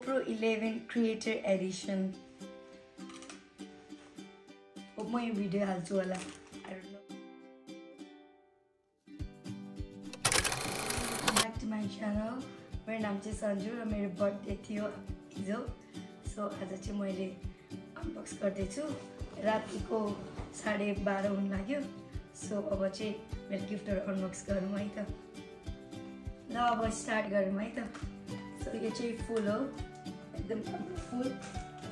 Pro 11 Creator Edition. Hope म यो video हाल्छु होला. ब्याक टु माई च्यानल मेरो नाम चाहिँ सन्जु र मेरो बर्थडे थियो हिजो सो आज चाहिँ मैले अनबक्स गर्दैछु रातिको साढे बाह्र हुन लाग्यो सो अब चाहिँ मेरो गिफ्टहरू अनबक्स गरौँ है त ल अब स्टार्ट गरौँ है त सो यो चाहिँ फुल। हो एकदम फुल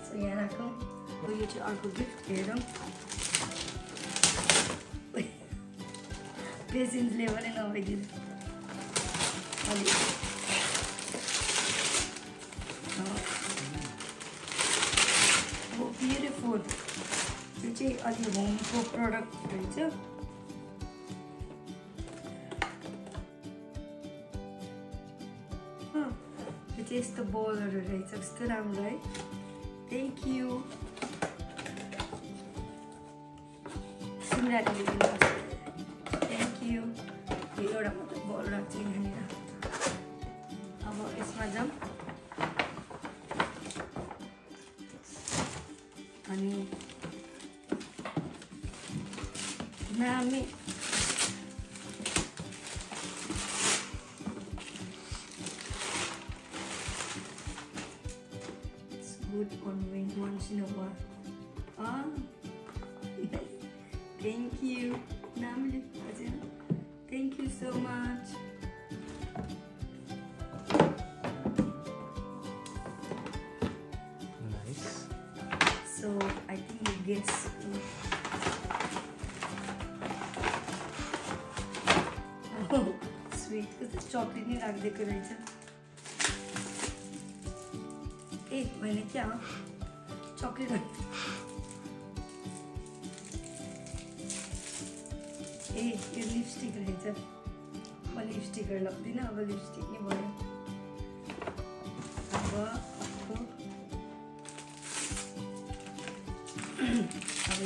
सो यहाँ राखौँ हो यो चाहिँ अर्को गिफ्ट हेरौँ पेसेन्सले पनि नभइदिनु अलिक ब्युटिफुल यो चाहिँ अलि होमको प्रडक्ट रहेछ यस्तो बलहरू रहेछ कस्तो राम्रो है थ्याङ्क यू सिमराले थ्याङ्क यो एउटा मात्रै बल राख्छु यहाँनिर अब यसमा जाउँ अनि नामी So I think you guess. Oh, sweet. कस्तो चक्लेट नै राखिदिएको रहेछ ए होइन क्या चक्लेट होइन। ए यो लिपस्टिक रहेछ म लिपस्टिकहरू लग्दिनँ अब लिपस्टिक नै भयो अब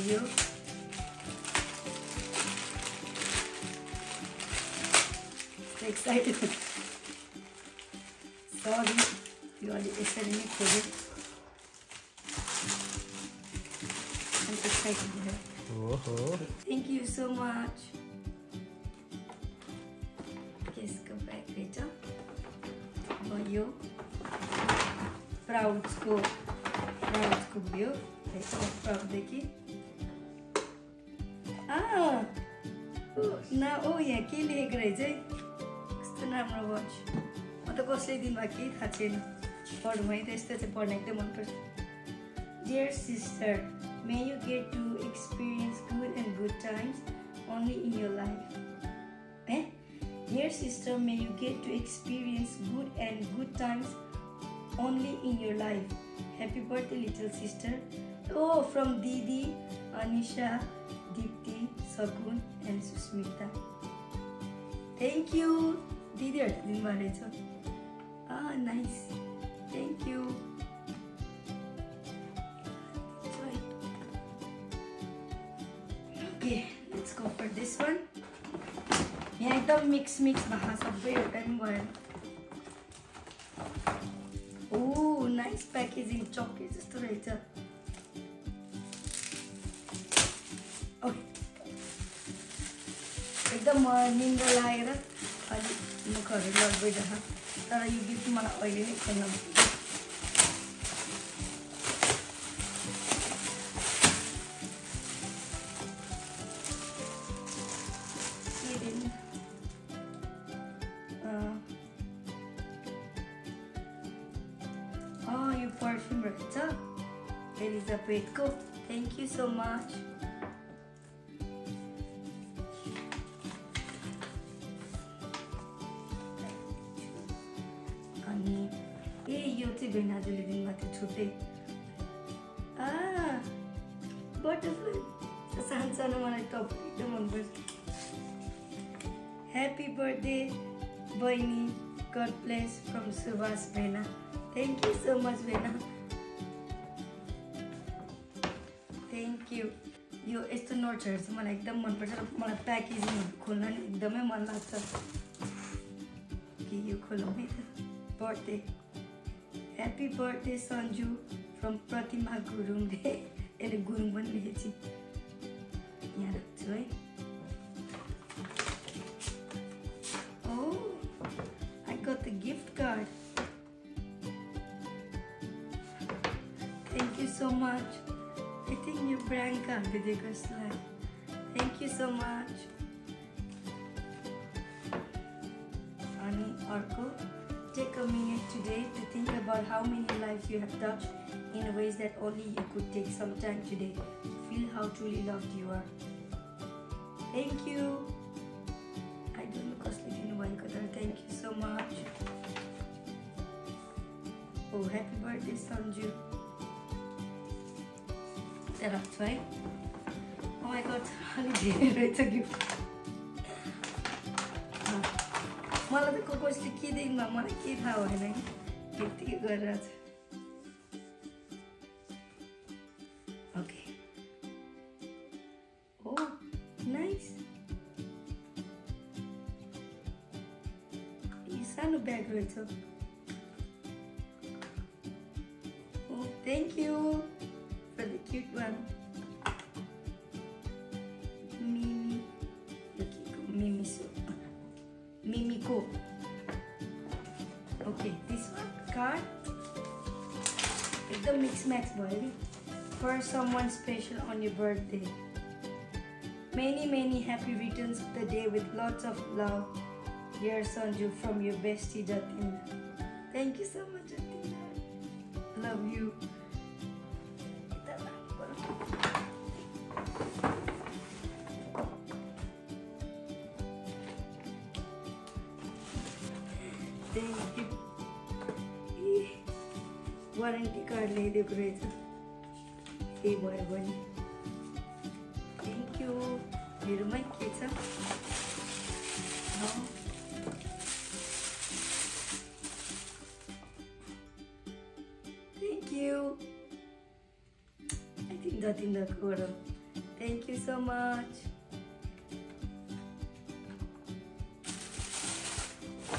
अर्को अब यो एक्साइटेड सरी यो अलिक यसरी नै खोजेँ अलिक एक्साइटेड भयो ओहो Thank you so much. यसको ब्याग रहेछ अब यो प्राउड्सको प्राउड्सको भयो प्राउडदेखि न ओ यहाँ के लेखेको रहेछ है कस्तो राम्रो वाच म त कसले दिनुभयो केही थाहा छैन पढौँ है त यस्तो चाहिँ पढ्न एकदम मनपर्छ Dear sister, may you get to experience good and good times only in your life. Eh? Dear sister, may you get to experience good and good times only in your life. Happy birthday, little sister. Oh, from Didi, Anisha, Dipti, Sakun and Susmita. Thank you. Didert din 말해줘. Ah, nice. Thank you. Okay, let's go for this one. Yeah, itong mix-mix bahasa. beer and one. Oh, nice packaging. Chocolate straight up. एकदम म निन्द्रा लागेर अलिक मुखहरू लड्बैरहेछ तर यो gift मलाई अहिले नै खोल्न पर्फ्युम रहेछ एलिजाबेथको थ्याङ्क यू सो मच जोई ना जोली दिन माथे छुटे आ बटरफ्लाई सान सानो मलाई त एकदम मन पर्छ हैप्पी बर्थडे बहिनी god bless from Subhash Bena thank you so much Bena thank you यो यस्तो नोट्सहरू चाहिँ मलाई एकदम मनपर्छ र मलाई प्याकेजिङहरू खोलना एकदम एकदमै मन लाग्छ कि यो खोलौँ है birthday birthday Happy birthday Sanju from Pratima Gurungले यसले गुरुङ पनि लेखेपछि यहाँ राख्छु है Oh, I got the gift card. Thank you so much. I think you Branka दिएको जस्तो लाग्यो Thank you so much. अनि अर्को Take a minute today to think about how many lives you have touched in ways that only you could take some time today to feel how truly loved you are. Thank you. I don't look asleep in Waikatar. Thank you so much. Oh, happy birthday, Sanju. That's right. Oh my god, holiday. it's a gift. मलाई त को कसले के दिनमा मलाई केही थाहा भएन कि यत्तिकै गरेर छ ओके ओ नाइस यो सानो ब्याग रहेछ oh thank you for the cute one the Mix Max Boy for someone special on your birthday. Many, many happy returns of the day with lots of love. Dear Sanju from your bestie, Jatina. Thank you so much, Jatina. Love you. Thank you. Warranty card ल्याइदिएको रहेछ त्यही भयो भने। Thank you मेरोमै के छ? Thank you र thank you so much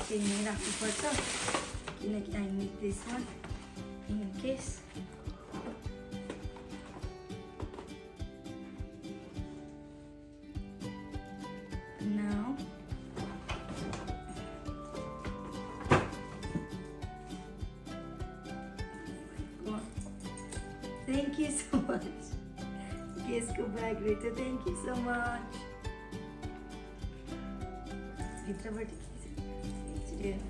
किन्ने राख्नुपर्छ। किनकि टाइम निक्दैछ in case now oh thank you so much. Yes goodbye greta. Thank you so much. It's a greta It's it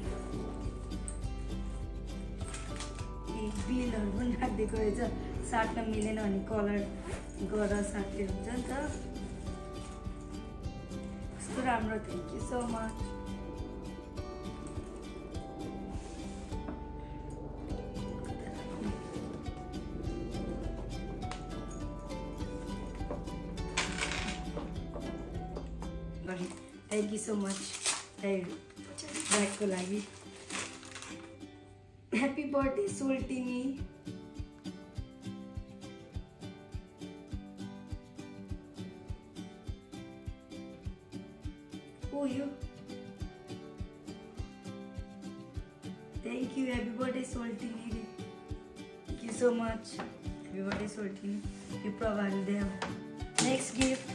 बिलहरू पनि राखिदिएको रहेछ। साट्न मिलेन भने कलर गरेर साट्ने हुन्छ नि त। कस्तो राम्रो thank you so much thank you so much ब्यागको लागि। Happy birthday, Sultini. Who you? Thank you. Happy birthday, Sultini. Thank you so much. Happy birthday, Sultini. You provide them. Next gift.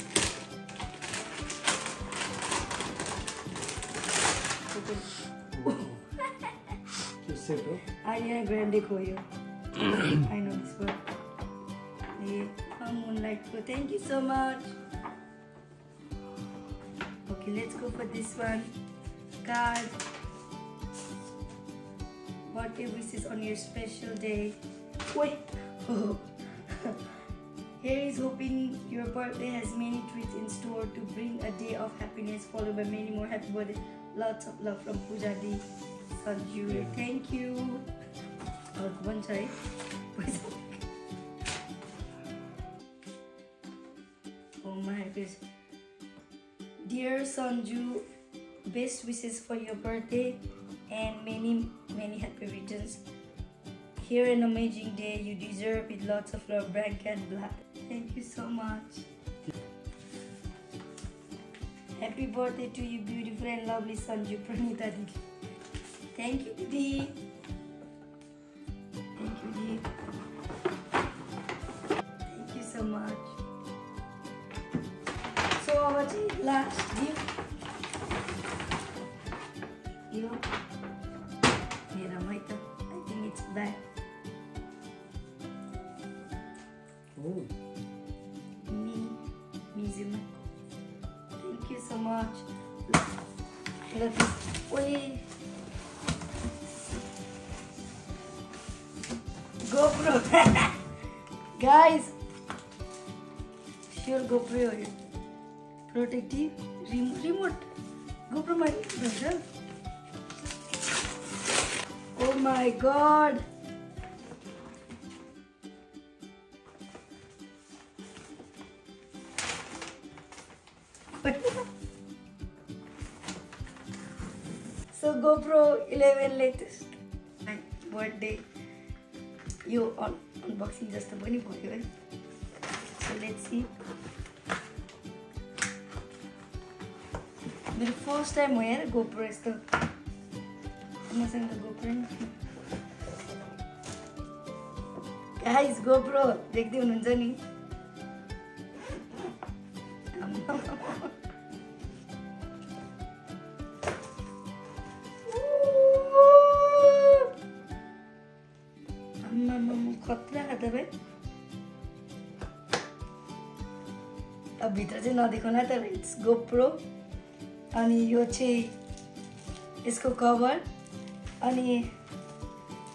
Okay. Prosciutto. I ah, yeah, grande coyo. I know this word. Yeah, come on, like, so thank you so much. Okay, let's go for this one. God, what your wishes on your special day? Wait. Here is hoping your birthday has many treats in store to bring a day of happiness followed by many more happy birthdays. Lots of love from Pujadi and Julie. Thank you. Oh, one side. oh my goodness. Dear Sanju, best wishes for your birthday and many, many happy returns. Here an amazing day. You deserve it. Lots of love, black and blood. Thank you so much. Happy birthday to you, beautiful and lovely Sanju Pranita. Thank you, Didi. Thank you, Didi. Thank you so much. So our last gift. You know, I think it's back. Oh. Me, museum. Thank you so much. Love you. Wait. Guys, here GoPro here. protective remote GoPro my brother. Oh my God. so GoPro 11 latest. My birthday. यो अन unboxing जस्तो पनि भयो है। So let's see मेरो first time हो यार GoPro यस्तो मसँग गोप्रो गाइस गोप्रो देख्दै हुनुहुन्छ नि। खतरा खाता भाइ अब इट्स गोप्रो अनि यो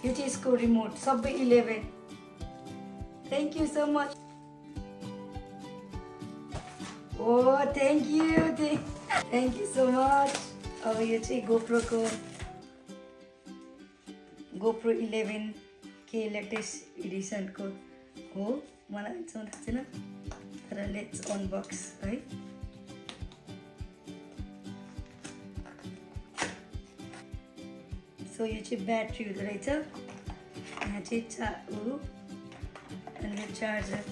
यो रिमोट सबै eleven thank you so much oh thank you thank you so much अब यो चाहिँ गोप्रोको गोप्रो इलेभेन के लेटेस्ट एडिसनको हो, मलाई चाहिँ तर लेट्स अनबक्स है? सो यो चाहिँ ब्याट्री हुँदो रहेछ। यहाँ चाहिँ चा ऊ चार्जर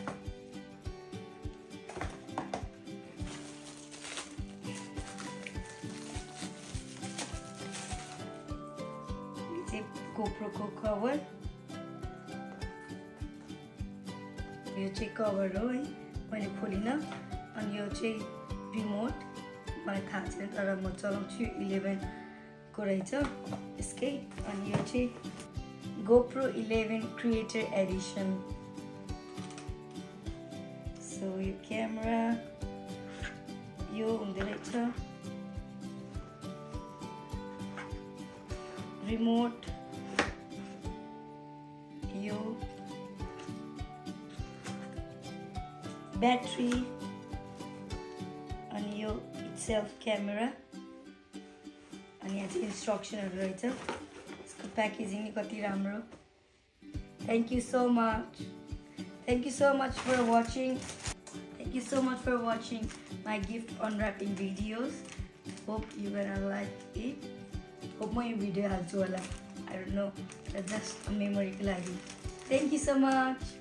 गोप्रोको कभर चाहिँ कभर हो है। मैले खोलिनँ। अनि यो चाहिँ रिमोट मलाई थाहा छैन तर म चलाउँछु। इलेभेनको रहेछ। यसकै। अनि यो चाहिँ GoPro eleven creator edition so यो क्यामेरा यो हुँदो रहेछ। Remote ब्याट्री अनि यो सेल्फ क्यामेरा अनि यहाँ चाहिँ इन्स्ट्रक्सनहरू रहेछ यसको प्याकेजिङ नि कति राम्रो thank you so much thank you so much for watching thank you so much for watching my gift अनऱ्यापिङ videos hope you gonna like it hope म यो भिडियो हाल्छु होला आई डोन्ट नो जस्ट मेमोरीको लागि thank you so much